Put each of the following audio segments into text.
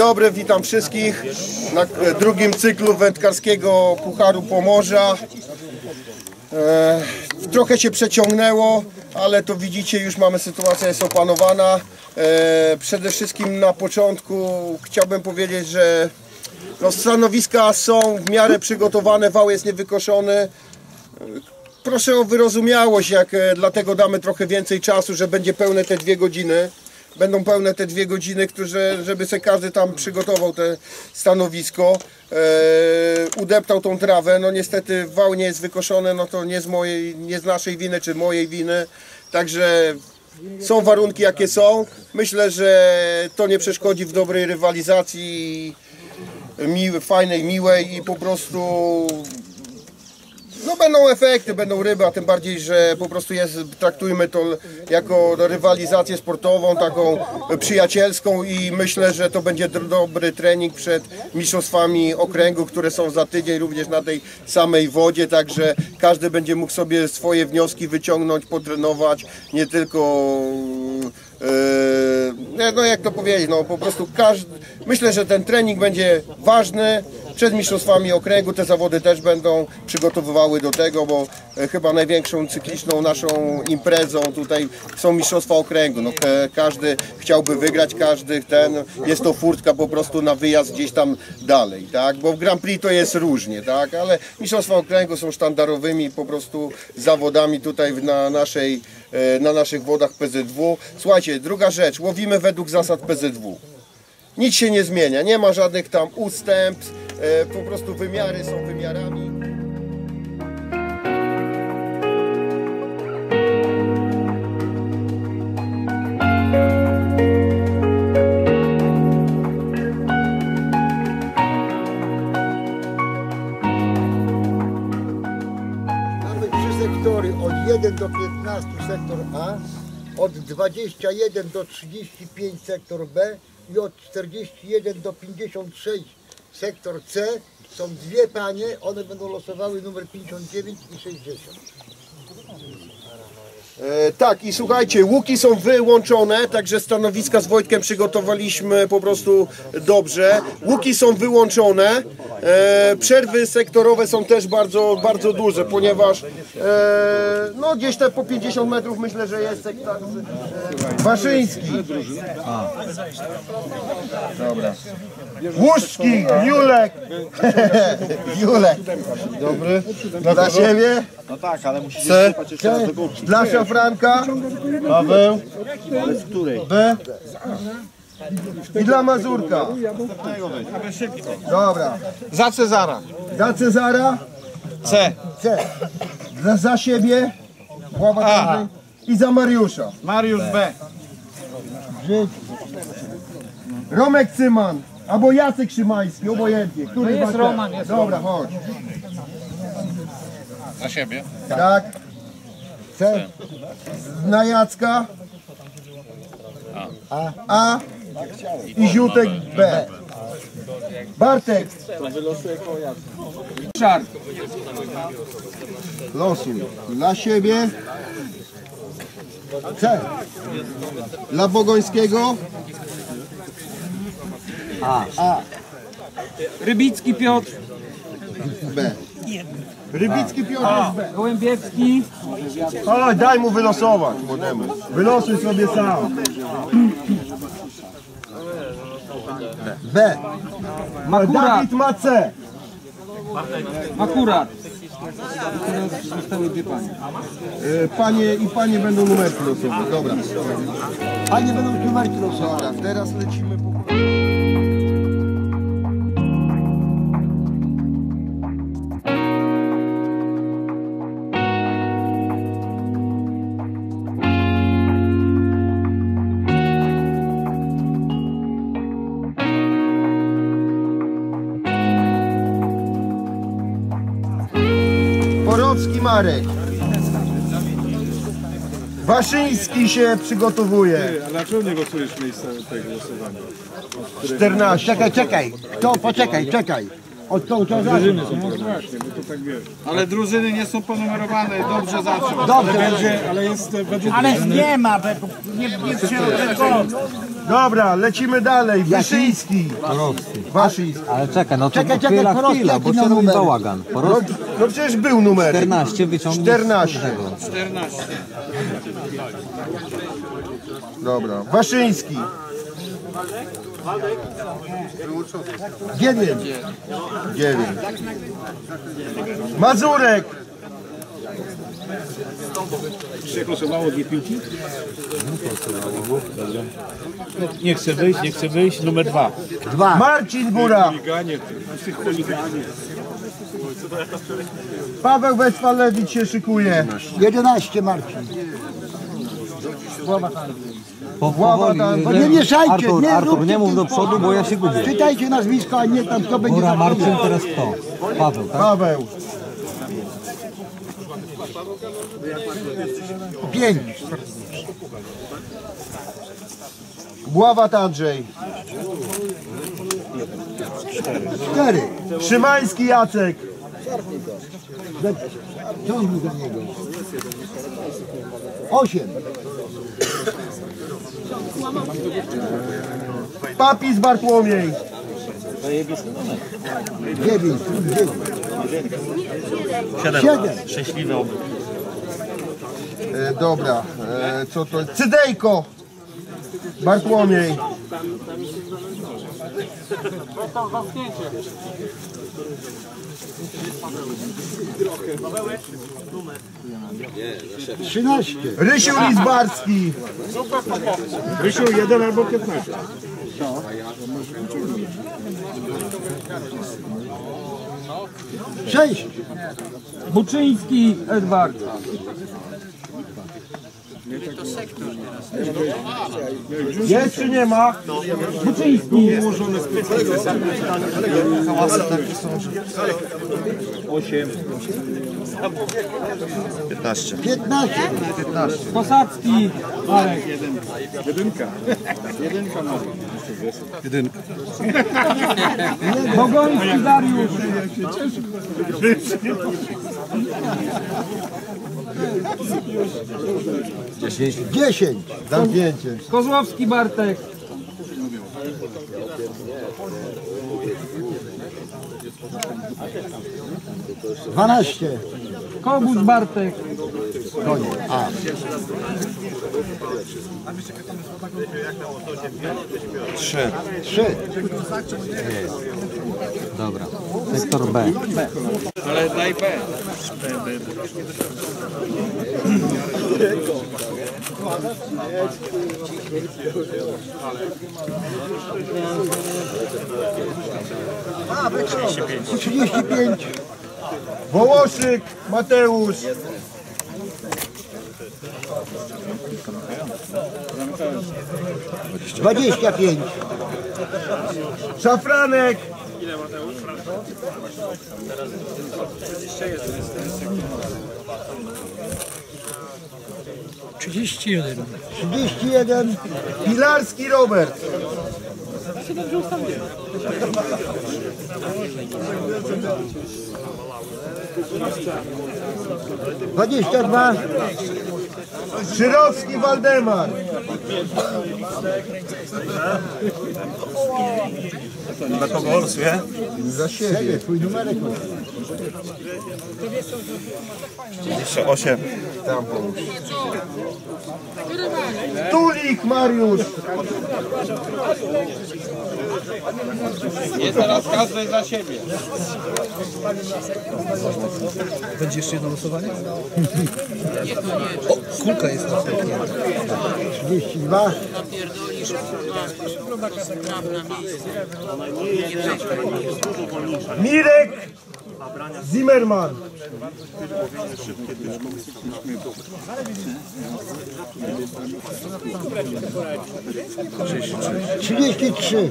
dobry, witam wszystkich na drugim cyklu wędkarskiego Pucharu Pomorza. E, trochę się przeciągnęło, ale to widzicie, już mamy sytuacja jest opanowana. E, przede wszystkim na początku chciałbym powiedzieć, że no, stanowiska są w miarę przygotowane, wał jest niewykoszony. Proszę o wyrozumiałość, jak e, dlatego damy trochę więcej czasu, że będzie pełne te dwie godziny. Będą pełne te dwie godziny, które, żeby sobie każdy tam przygotował te stanowisko, e, udeptał tą trawę. No niestety wał nie jest wykoszony, no to nie z mojej, nie z naszej winy czy mojej winy. Także są warunki jakie są. Myślę, że to nie przeszkodzi w dobrej rywalizacji miły, fajnej, miłej i po prostu no będą efekty, będą ryby, a tym bardziej, że po prostu jest, traktujmy to jako rywalizację sportową, taką przyjacielską i myślę, że to będzie dobry trening przed mistrzostwami okręgu, które są za tydzień również na tej samej wodzie, także każdy będzie mógł sobie swoje wnioski wyciągnąć, potrenować, nie tylko Yy, no jak to powiedzieć, no po prostu każdy, myślę, że ten trening będzie ważny przed mistrzostwami okręgu, te zawody też będą przygotowywały do tego, bo e, chyba największą cykliczną naszą imprezą tutaj są mistrzostwa okręgu, no ka- każdy chciałby wygrać, każdy ten, jest to furtka po prostu na wyjazd gdzieś tam dalej, tak, bo w Grand Prix to jest różnie, tak, ale mistrzostwa okręgu są sztandarowymi po prostu zawodami tutaj na naszej e, na naszych wodach PZW. Słuchajcie, druga rzecz, łowimy według zasad PZW. Nic się nie zmienia, nie ma żadnych tam ustępstw, po prostu wymiary są wymiarami. Sektory, od 1 do 15 sektor A, od 21 do 35 sektor B i od 41 do 56 sektor C. Są dwie panie, one będą losowały numer 59 i 60. E, tak i słuchajcie, łuki są wyłączone, także stanowiska z Wojtkiem przygotowaliśmy po prostu dobrze. Łuki są wyłączone, e, przerwy sektorowe są też bardzo, bardzo duże, ponieważ e, no gdzieś te po 50 metrów myślę, że jest sektor e, Waszyński. Dobra. Łuszki, Julek. Julek. Dobry. Dla siebie. No tak, ale musisz sypać jeszcze raz do górki. Dla Szafranka. Paweł. B. I dla Mazurka. Dobra. Za Cezara. Za Cezara. C. C. Za, za siebie. Ława A. I za Mariusza. Mariusz B. Romek Cyman. Albo Jacek Szymański, obojętnie. Który jest ma Roman, jest Dobra, chodź. Za siebie. Tak. C. Na Jacka. A. A. I Ziutek B. Bartek. Szar. Losuj. Dla siebie. C. Dla Bogońskiego. Rybicki Piotr. B. Rybicki Piotr B. Gołębiewski. Oj, daj mu wylosować młodemu. Wylosuj sobie sam. B. Makurat. Dawid ma C. Akurat. Teraz zostały dwie panie. E, Panie i panie będą numerki losować. Dobra. Panie będą numerki losować. Dobra, teraz lecimy po Marek. Waszyński się przygotowuje. A dlaczego nie głosujesz miejsca tego głosowania? 14. Czekaj, czekaj. To poczekaj, czekaj. Od kołczarzarzy. Ale drużyny nie są ponumerowane, dobrze zaczął. Dobrze, Ale nie ma, według nie, nie przyjął. Dobra, lecimy dalej. Wyszyński. Waszyński. Ale czekaj, no to Czekaj, czekaj, chwila, Porowski, chwila, bo się miał robi bałagan. Po No, no przecież był numer. 14 wyciągnij 14. z tego. 14. Dobra. Waszyński. Dziewięć. 9. Mazurek. Nie chce wyjść, nie chce wyjść. Numer dwa. Dwa. Marcin Góra. Paweł Westfalewicz się szykuje. 11 Marcin. Po, tam- że- Nie mieszajcie, Artur, nie Artur, nie mów do przodu, bo ja się gubię. Czytajcie nazwisko, a nie tam kto będzie Góra, Marcin, teraz kto? Paweł, tak? Paweł. Pięć. Bławat Andrzej. Cztery. Szymański Jacek. Ciągnij do niego. Osiem. Papis Bartłomiej. Dziewięć. Siedem. Szczęśliwy oby. E, dobra, e, co to? Cydejko. Bartłomiej. Trzynaście. Rysiu Lizbarski. Wysił jeden albo 15. Sześć. Buczyński Edward. Jest czy nie ma? Buczyński. Piętnaście. Posadzki Marek. Jedynka. Bogoński Dariusz. Dziesięć. Zamknięcie. Kozłowski Bartek. Dwanaście. Kobus Bartek. Trzy. Trzy. Dobra. Sektor B. Ale daj B. Trzydzieści pięć. Wołoszyk Mateusz. Dwadzieścia pięć. Szafranek. Trzydzieści jeden. Pilarski Robert. Dwadzieścia dwa. Szyrowski Waldemar. Dla kogo losuje? Za siebie. Twój numerek. Jeszcze 8. Tam połóż. Tulik Mariusz. Nie teraz każdy za siebie. Mirek Zimmerman. Trzydzieści trzy.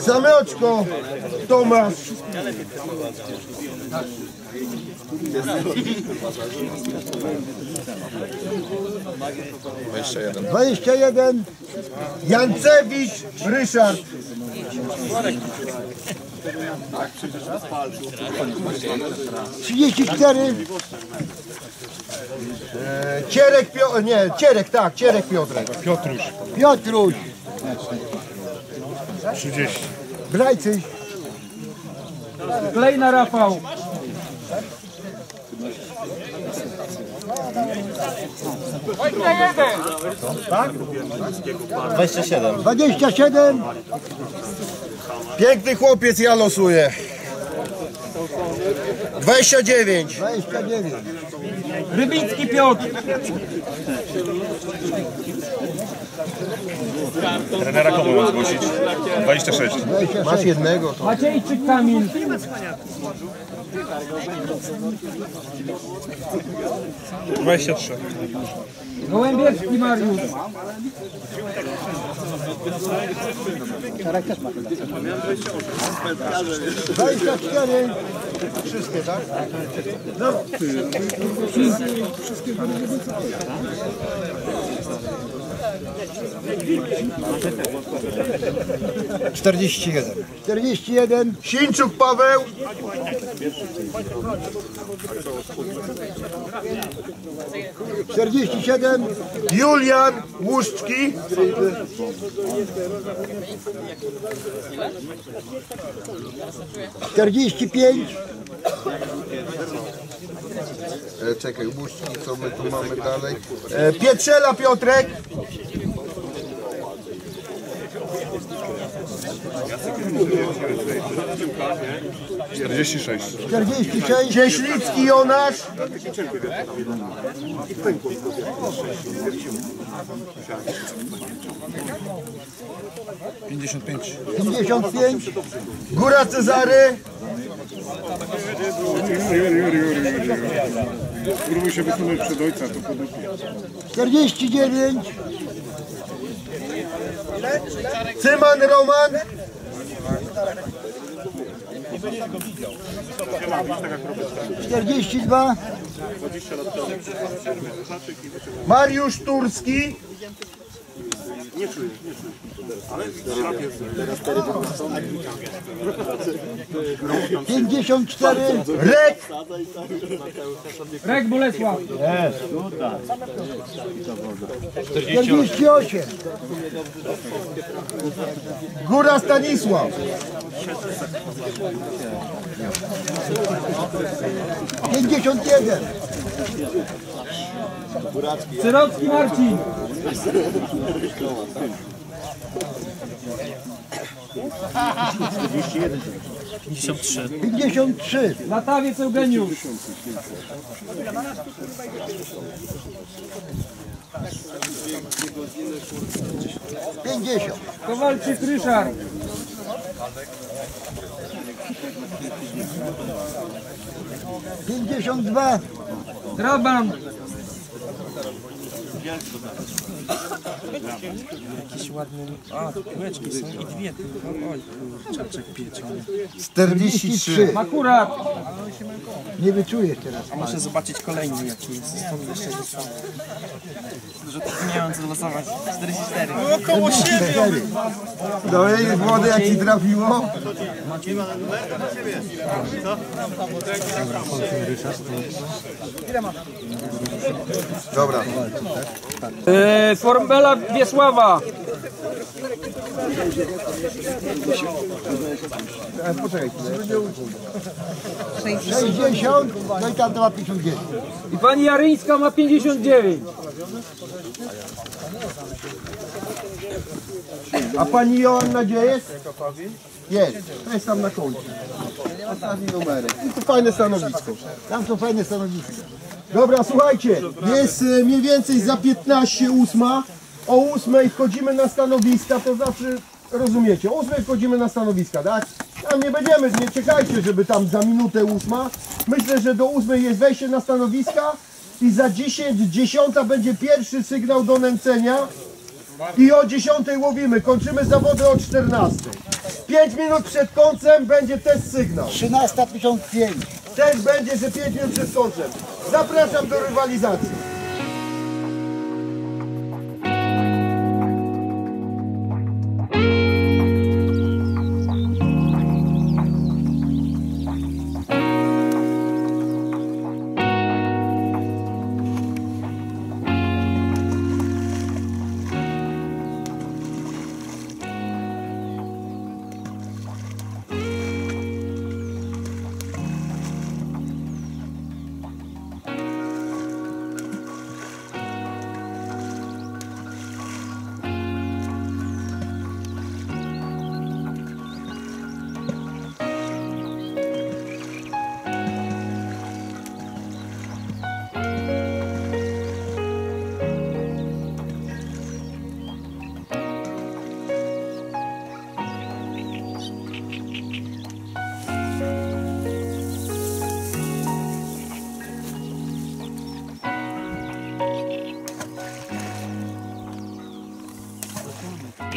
Same oczko, Tomasz. Dwadzieścia jeden. Jancewicz Ryszard. Trzydzieści cztery. E, Cierek Pio... nie, Cierek, tak, Cierek Piotrek. Piotruś, Piotruś. 30. Brajcyś. Klejna Rafał. Dwadzieścia siedem. Piękny chłopiec, ja losuję. 29. Dwadzieścia dziewięć. Rybicki Piotr. Trenera komu mam zgłosić? 26. Masz jednego. To... Maciejczyk Kamil. Dwadzieścia trzy. Gołębiewski Mariusz. Czarek też Wszystkie, tak? No. Wszystkie. 41. 41. Sińczuk Paweł. Czterdzieści siedem. Julian Łuszczki. Czterdzieści pięć. E, czekaj, Łuszczki, co my tu mamy dalej? E, Pietrzela Piotrek. Czterdzieści sześć. Czterdzieści sześć. Cieślicki Jonasz. Pięćdziesiąt pięć. Pięćdziesiąt pięć. Góra Cezary. Spróbuj się wysunąć przed ojca, to podupie. Czterdzieści dziewięć. Cyman Roman. Czterdzieści dwa. Mariusz Turski. Pięćdziesiąt cztery. Rek. Rek Bolesław. Czterdzieści osiem. Góra Stanisław. Pięćdziesiąt jeden. Cyrocki Marcin. Pięćdziesiąt trzy. Latawiec Eugeniusz. Pięćdziesiąt. Kowalczyk Ryszard. Pięćdziesiąt dwa. Draban. estar al Czterdzieści trzy. Makurat. Nie wyczujesz teraz. Muszę zobaczyć kolejny jaki jest. Stąd jeszcze nie są. Że nie miałem co losować. 44. Cztery. No i młody jak ci trafiło? Dobra. E, Formbela Wiesława. Sześćdziesiąt. No i tam dwa pięćdziesiąt dziewięć. I pani Jaryńska ma 59. A pani Joanna gdzie jest? Jest. To jest tam na końcu. Ostatni numerek. I tu fajne stanowisko. Tam są fajne stanowiska. Dobra, słuchajcie, jest e, mniej więcej za 15 ósma. O ósmej wchodzimy na stanowiska, to zawsze rozumiecie. O ósmej wchodzimy na stanowiska, tak? A nie będziemy, nie czekajcie, żeby tam za minutę ósma. Myślę, że do ósmej jest wejście na stanowiska i za 10, dziesiąta będzie pierwszy sygnał do nęcenia. I o 10 łowimy, kończymy zawody o 14. 5 minut przed końcem będzie test sygnał. 13.55. Też będzie, że 5 minut przed końcem. Zapraszam do rywalizacji.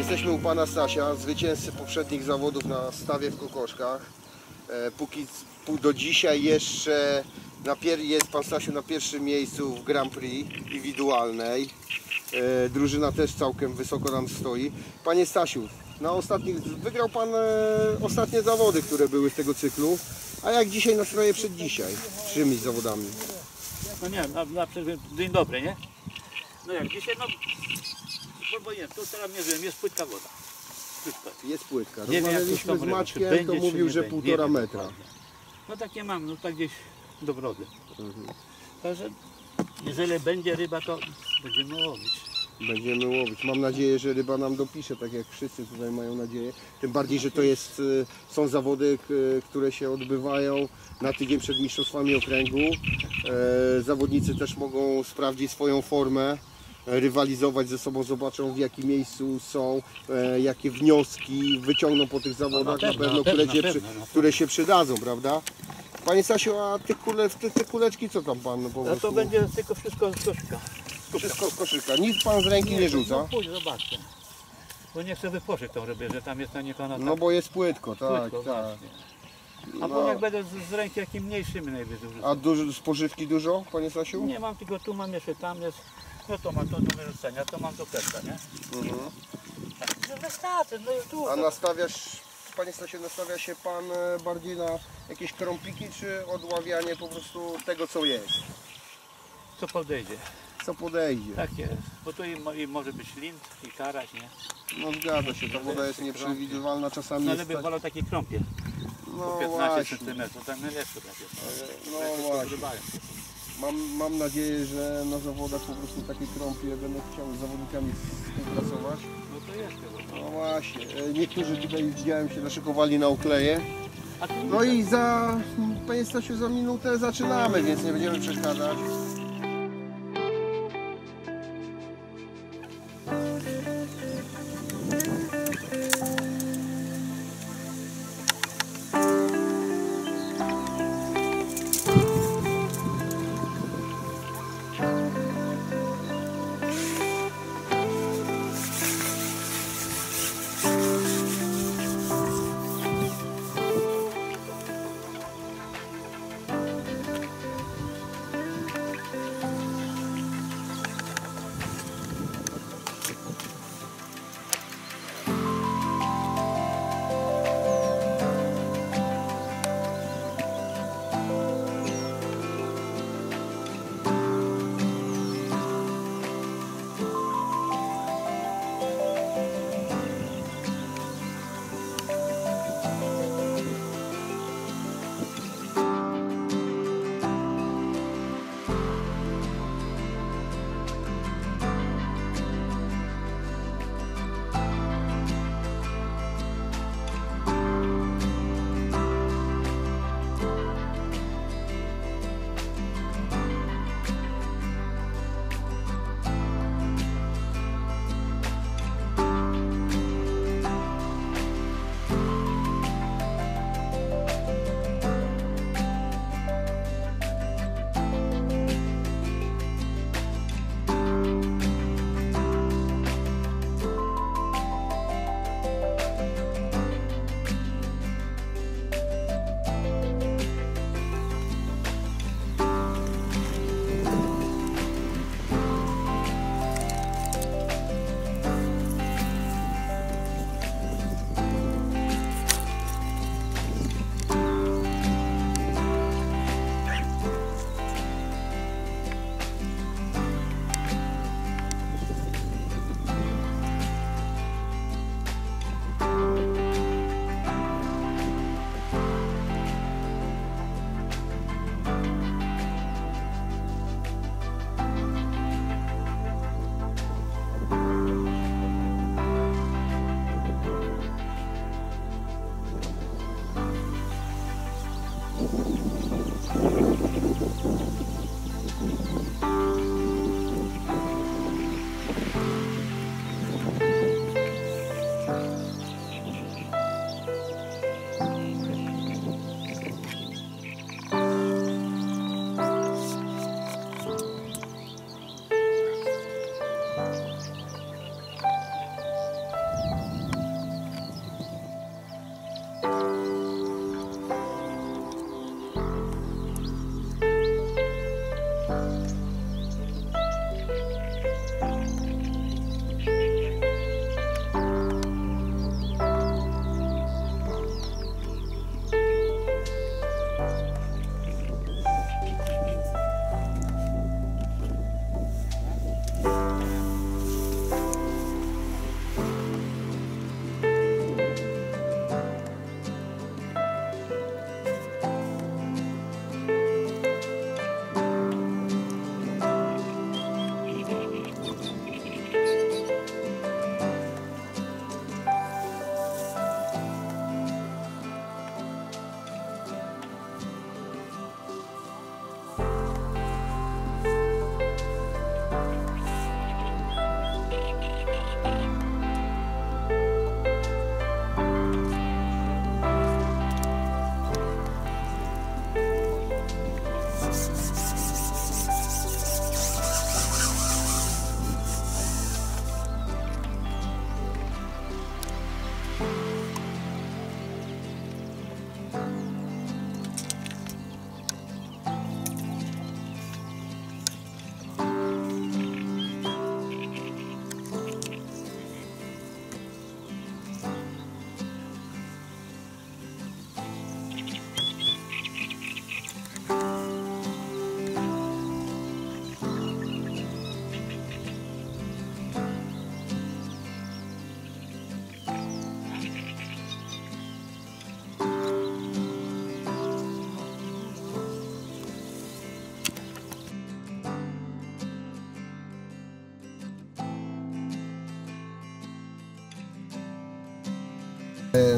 Jesteśmy u pana Stasia, zwycięzcy poprzednich zawodów na stawie w Kokoszkach. E, póki do dzisiaj jeszcze jest pan Stasiu na pierwszym miejscu w Grand Prix indywidualnej. E, drużyna też całkiem wysoko nam stoi. Panie Stasiu, na ostatnich, wygrał pan e, ostatnie zawody, które były z tego cyklu. A jak dzisiaj nastroje przed dzisiaj? Czym zawodami? No nie, na, na dzień dobry, nie? No jak dzisiaj, no, nie, to teraz nie wiem, jest płytka woda. Płytka. Jest płytka. Nie wiem, jak to Rozmawialiśmy z czy Maćkiem, będzie, to czy mówił, nie że będzie. półtora wiem, metra. dokładnie. No takie mam, no tak gdzieś do brody. Mhm. Także jeżeli będzie ryba, to będziemy łowić. Będziemy łowić. Mam nadzieję, że ryba nam dopisze, tak jak wszyscy tutaj mają nadzieję. Tym bardziej, że to jest, y, są zawody, k- które się odbywają na tydzień przed Mistrzostwami Okręgu. E, Zawodnicy też mogą sprawdzić swoją formę, rywalizować ze sobą, zobaczą w jakim miejscu są, e, jakie wnioski wyciągną po tych zawodach, na pewno, pewno, na które, pewno, na które się przydadzą, prawda? Panie Stasiu, a te, kule, te, te kuleczki co tam pan po No prostu? to będzie tylko wszystko z koszyka. Wszystko z koszyka, nic pan z ręki nie rzuca. No pójdź, zobaczcie. Bo nie chcę wypożyć tą rybę, że tam jest na niego na No bo jest płytko, tak, Płytko, tak. właśnie. A No. bo jak będę z, z ręki jakim mniejszym najwyżej A dużo, spożywki dużo, panie Stasiu? Nie mam tylko tu mam jeszcze tam jest. No to mam to do wyrzucenia, to mam do plecka, nie? No wystarczy, no i tu. Mhm. A nastawiasz, panie Stasiu, nastawia się pan e, bardziej na jakieś krąpiki, czy odławianie po prostu tego, co jest? Co podejdzie. Co podejdzie? Tak jest. Bo tu i, mo- i może być lint i karaś, nie? No zgadza się, ta woda jest nieprzewidywalna, czasami No ale jest by tak... wolał takie krąpie. No 15 właśnie, cm, tam najlepsze takie. no właśnie. Mam, mam nadzieję, że na zawodach po prostu takie krąpie będą chciały z zawodnikami współpracować. No to jest chyba. No właśnie, e, niektórzy tutaj widziałem się naszykowali na tu No i za, panie Stasiu, za minutę zaczynamy, więc nie będziemy przeszkadzać.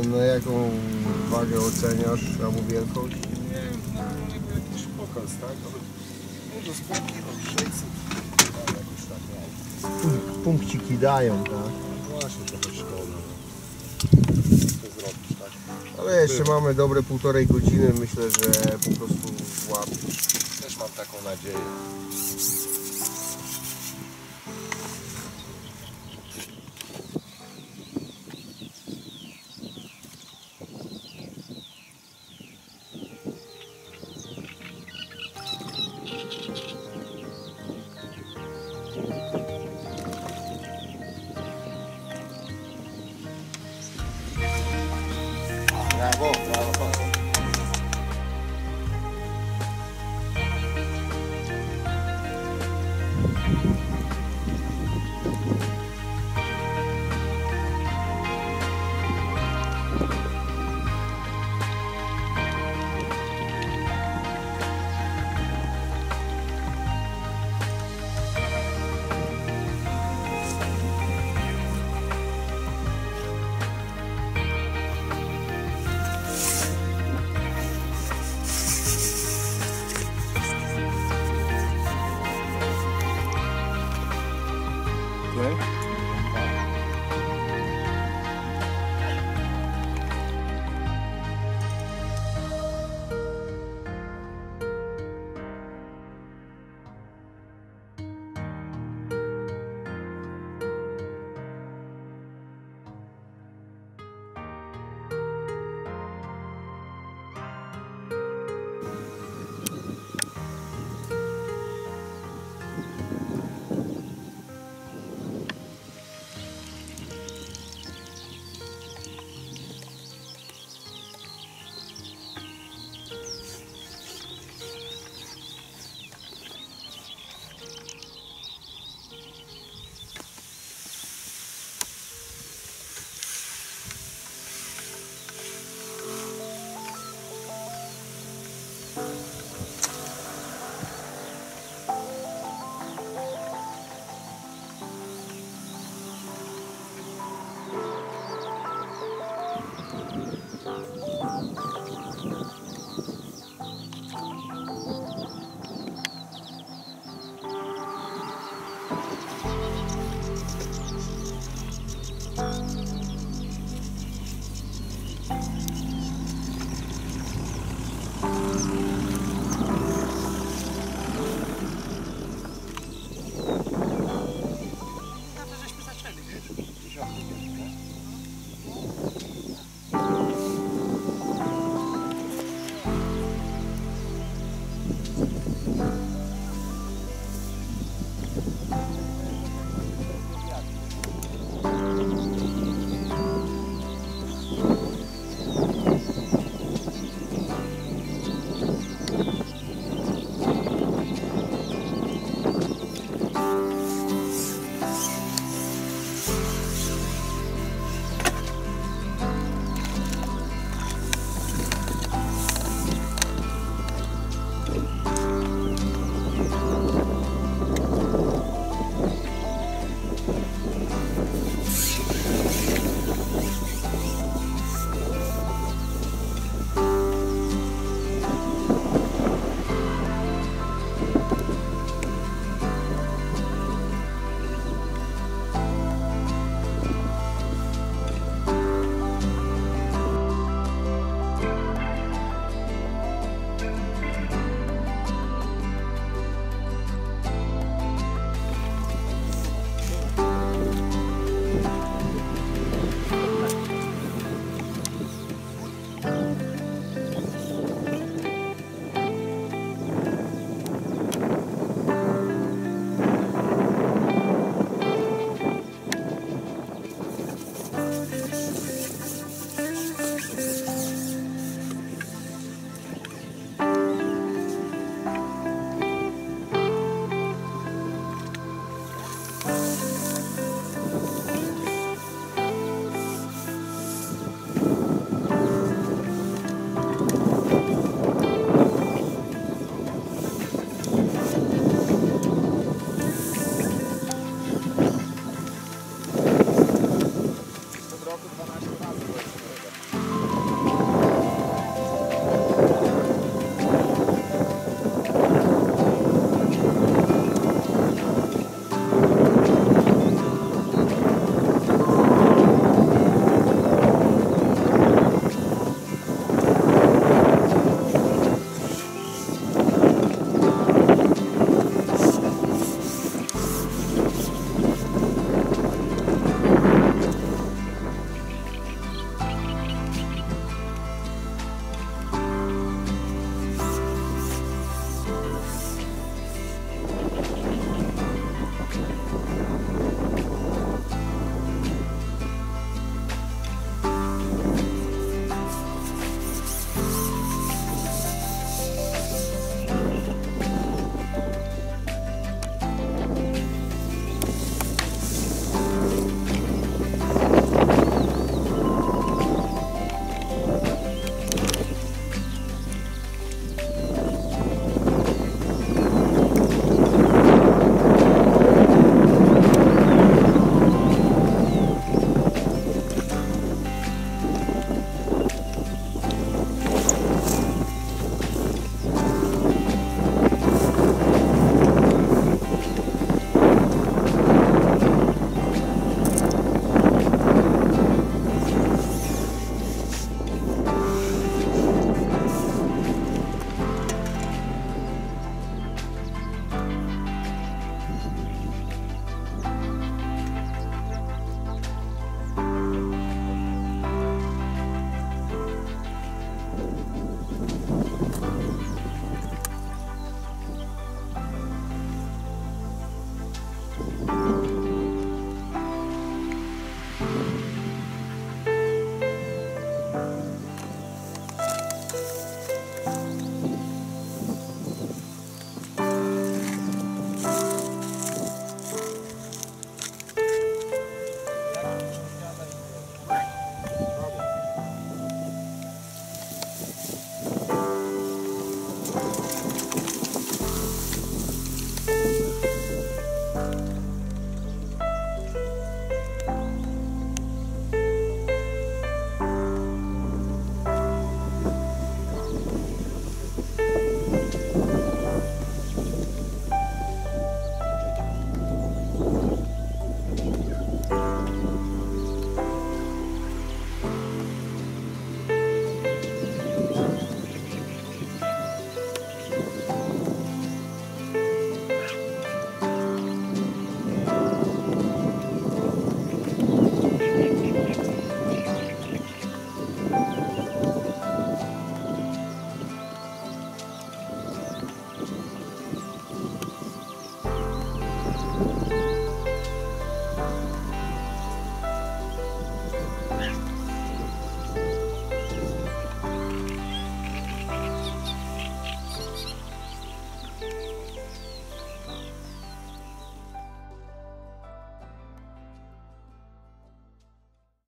No jaką wagę oceniasz, albo wielkość? Punkciki dają, tak? Właśnie trochę szkoda. Ale jeszcze mamy dobre półtorej godziny, myślę, że po prostu złapiesz. Też mam taką nadzieję.